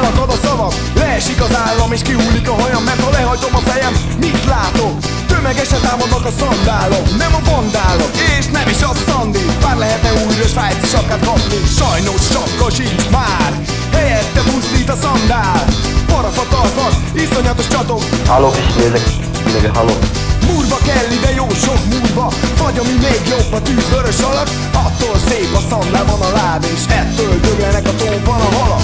elakad a szavam. Leesik az állam és kiúlik a hajam Mert ha lehajtom a fejem, mit látok? Tömegesen támadnak a szandálok. Nem a vandálok, és nem is a szandi. Bár lehetne újra svájci sapkát kapni? Sajnos sapka sincs már. Helyette pusztít a szandál. Parafa tarthat, iszonyatos csatok. Halló, nézek, nézek, halló. Murva kell ide jó sok murva Vagy ami még jobb a tűz vörös alak. Attól szép a szandál van a láb És ettől döglenek a tóban a halak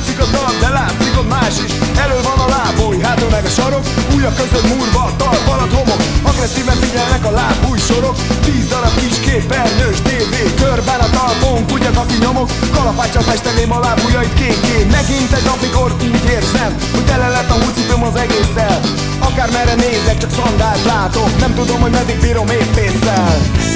látszik a dal, de látszik a más is. Elő van a lábúj, hátul meg a sarok. Újak között murva, talp alatt homok. Agresszíven figyelnek a láb új sorok. Tíz darab kis képernyős tévé Körben a talpon, kutyak, aki nyomok. Kalapáccsal festeném a lábujjait kékén Megint egy amikor úgy érzem Hogy tele lett a húcipőm az egésszel. Akár merre nézek, csak szandált látok. Nem tudom, hogy meddig bírom épp észszel